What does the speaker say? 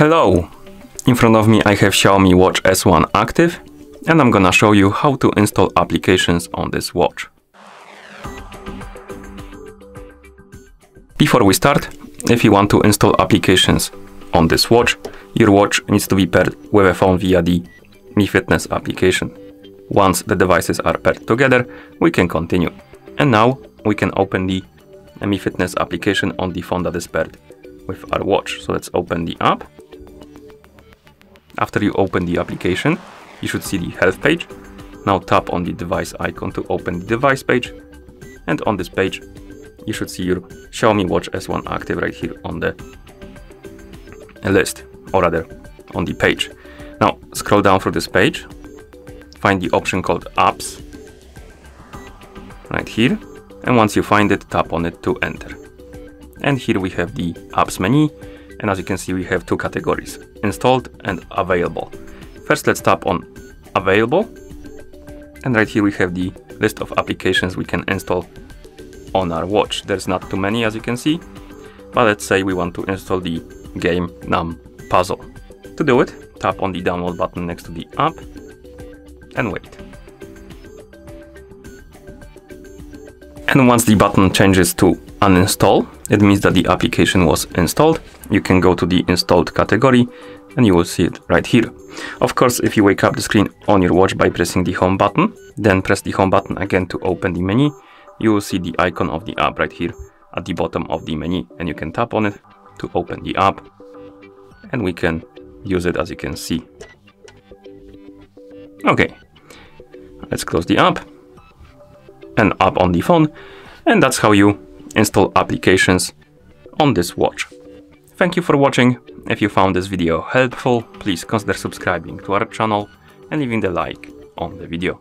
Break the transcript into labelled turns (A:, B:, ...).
A: Hello! In front of me I have Xiaomi Watch S1 active and I'm gonna show you how to install applications on this watch. Before we start, if you want to install applications on this watch, your watch needs to be paired with a phone via the Mi Fitness application. Once the devices are paired together, we can continue. And now we can open the Mi Fitness application on the phone that is paired with our watch. So let's open the app. After you open the application, you should see the health page. Now tap on the device icon to open the device page. And on this page, you should see your Xiaomi Watch S1 active right here on the list, or rather on the page. Now scroll down through this page, find the option called apps, right here. And once you find it, tap on it to enter. And here we have the apps menu. And as you can see, we have two categories, installed and available. First, let's tap on available. And right here we have the list of applications we can install on our watch. There's not too many as you can see, but let's say we want to install the game Num Puzzle. To do it, tap on the download button next to the app and wait. And once the button changes to uninstall, it means that the application was installed. You can go to the installed category and you will see it right here. Of course, if you wake up the screen on your watch by pressing the home button, then press the home button again to open the menu, you will see the icon of the app right here at the bottom of the menu and you can tap on it to open the app and we can use it as you can see. Okay, let's close the app and app on the phone and that's how you install applications on this watch. Thank you for watching. If you found this video helpful, please consider subscribing to our channel and leaving the like on the video.